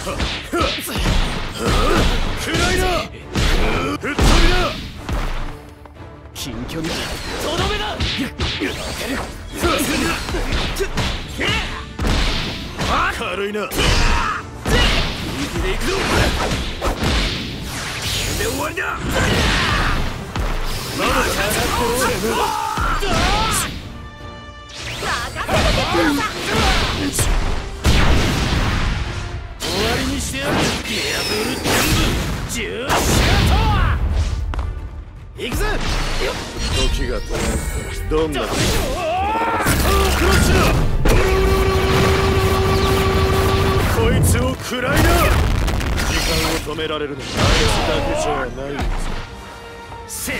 暗いな吹っ飛びだ近距離だとどめだ。軽いな本気で行くぞで終わりだまだ下がってろ終時が止まるどんなこいつを食らいな時間を止められる。のはあいつだけじゃないせや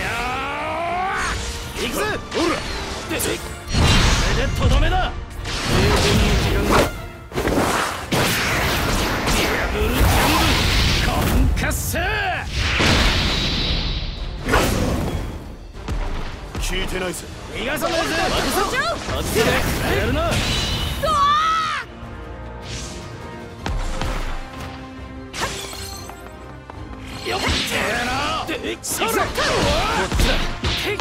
ー行くぜ。ほら。でこれでとどめだ。0分の時間が。ギアブル全部コンカッセ聞いてないぜ。逃がさないぜ。任せろ外せでやるなよっけえなでそらこっちだてっ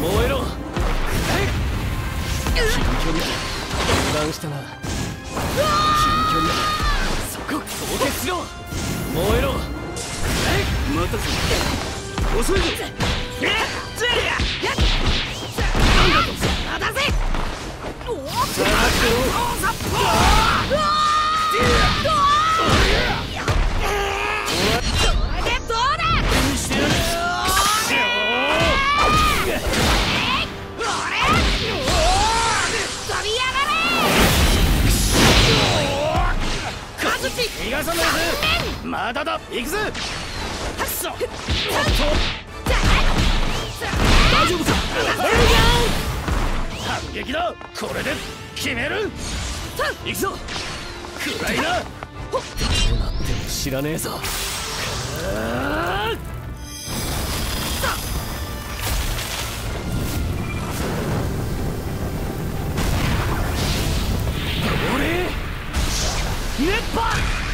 燃えろ近距離油断したな近距離そこ凍結しろ燃えろ待たせいぞしてやる逃がさないぜまだだ行くぜ大丈夫か反撃だこれで決める行くぞ暗いなどうなっても知らねえぞあー俺熱波